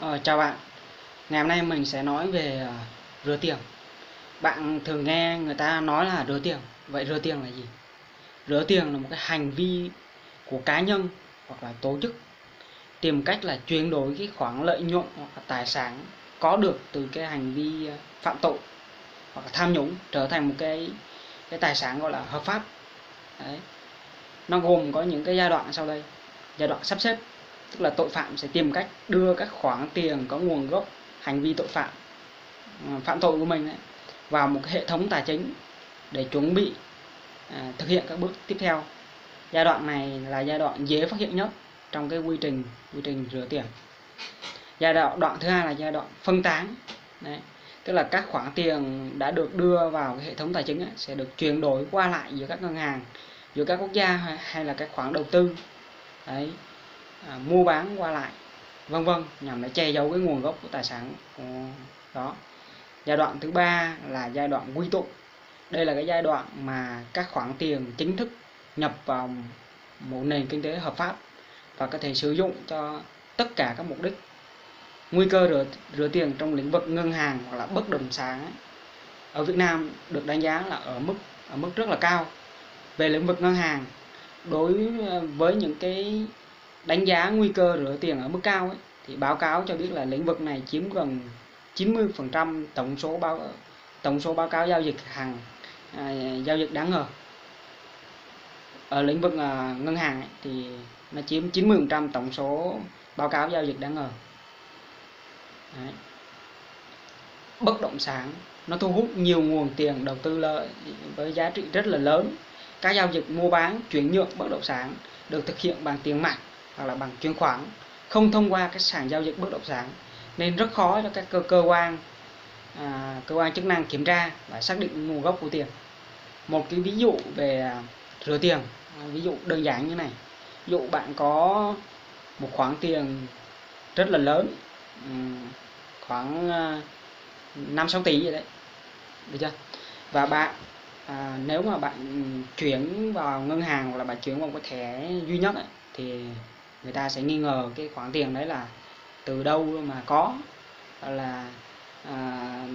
Ờ, chào bạn. Ngày hôm nay mình sẽ nói về ờ, rửa tiền. Bạn thường nghe người ta nói là rửa tiền. Vậy rửa tiền là gì? Rửa tiền là một cái hành vi của cá nhân hoặc là tổ chức. Tìm cách là chuyển đổi cái khoản lợi nhuận hoặc là tài sản có được từ cái hành vi ờ, phạm tội hoặc là tham nhũng trở thành một cái cái tài sản gọi là hợp pháp. Đấy. Nó gồm có những cái giai đoạn sau đây. Giai đoạn sắp xếp tức là tội phạm sẽ tìm cách đưa các khoản tiền có nguồn gốc hành vi tội phạm ờ, phạm tội của mình ấy, vào một cái hệ thống tài chính để chuẩn bị à, thực hiện các bước tiếp theo. Giai đoạn này là giai đoạn dễ phát hiện nhất trong cái quy trình quy trình rửa tiền. Giai đoạn đoạn thứ hai là giai đoạn phân tán. Đấy. tức là các khoản tiền đã được đưa vào cái hệ thống tài chính ấy, sẽ được chuyển đổi qua lại giữa các ngân hàng giữa các quốc gia hay, hay là các khoản đầu tư. Đấy à, mua bán qua lại vân vân nhằm để che giấu cái nguồn gốc của tài sản của đó. Giai đoạn thứ ba là giai đoạn quy tụ. Đây là cái giai đoạn mà các khoản tiền chính thức nhập vào một nền kinh tế hợp pháp và có thể sử dụng cho tất cả các mục đích. Nguy cơ rửa, rửa tiền trong lĩnh vực ngân hàng hoặc là bất động sản ở Việt Nam được đánh giá là ở mức ở mức rất là cao. Về lĩnh vực ngân hàng đối với những cái đánh giá nguy cơ rửa tiền ở mức cao ấy, thì báo cáo cho biết là lĩnh vực này chiếm gần 90% tổng số báo tổng số báo cáo giao dịch hàng à, giao dịch đáng ngờ. Ở lĩnh vực à, ngân hàng ấy, thì nó chiếm 90% tổng số báo cáo giao dịch đáng ngờ. Đấy. bất động sản nó thu hút nhiều nguồn tiền đầu tư lợi với giá trị rất là lớn. Các giao dịch mua bán chuyển nhượng bất động sản được thực hiện bằng tiền mặt hoặc là bằng chuyển khoản không thông qua các sàn giao dịch bất động sản nên rất khó cho các cơ cơ quan à, cơ quan chức năng kiểm tra và xác định nguồn gốc của tiền. Một cái ví dụ về rửa tiền à, ví dụ đơn giản như này. Ví dụ bạn có một khoản tiền rất là lớn ừ, khoảng à, năm sáu tỷ vậy đấy được chưa? Và bạn à, nếu mà bạn chuyển vào ngân hàng hoặc là bạn chuyển vào một cái thẻ duy nhất ấy, thì người ta sẽ nghi ngờ cái khoản tiền đấy là từ đâu mà có là à,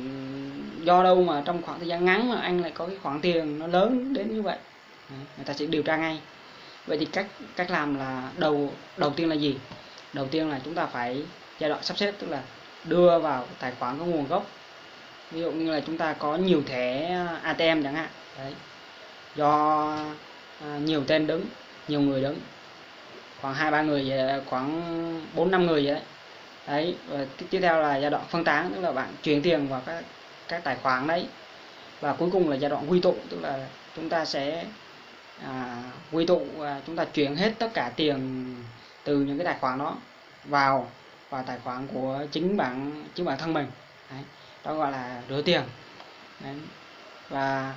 do đâu mà trong khoảng thời gian ngắn mà anh lại có cái khoản tiền nó lớn đến như vậy. Người ta sẽ điều tra ngay. Vậy thì cách cách làm là đầu đầu tiên là gì? Đầu tiên là chúng ta phải giai đoạn sắp xếp tức là đưa vào tài khoản có nguồn gốc. Ví dụ như là chúng ta có nhiều thẻ ATM chẳng hạn. Đấy. Do à, nhiều tên đứng nhiều người đứng khoảng hai ba người vậy, khoảng bốn năm người gì đấy đấy và tiếp theo là giai đoạn phân tán tức là bạn chuyển tiền vào các các tài khoản đấy và cuối cùng là giai đoạn quy tụ tức là chúng ta sẽ à, quy tụ và chúng ta chuyển hết tất cả tiền từ những cái tài khoản đó vào vào tài khoản của chính bản chính bản thân mình đấy. đó gọi là rửa tiền đấy. và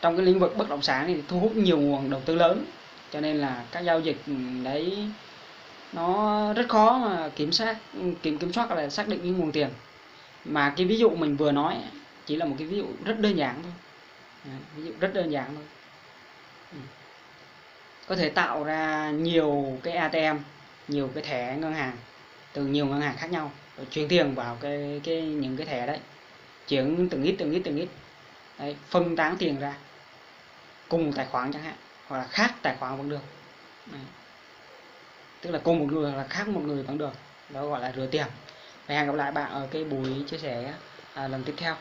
trong cái lĩnh vực bất động sản thì thu hút nhiều nguồn đầu tư lớn cho nên là các giao dịch ừ, đấy nó rất khó mà kiểm soát ừ, kiểm kiểm soát là xác định cái nguồn tiền. Mà cái ví dụ mình vừa nói chỉ là một cái ví dụ rất đơn giản thôi. Ví dụ rất đơn giản thôi. Ừ. có thể tạo ra nhiều cái ATM nhiều cái thẻ ngân hàng từ nhiều ngân hàng khác nhau rồi chuyển tiền vào cái cái những cái thẻ đấy. Chuyển từng ít từng ít từng ít. Đấy, phân tán tiền ra cùng một tài khoản chẳng hạn hoặc là khác tài khoản vẫn được. Đấy. tức là cùng một người hoặc là khác một người vẫn được. Đó gọi là rửa tiền. Và hẹn gặp lại bạn ở cái buổi chia sẻ à, lần tiếp theo.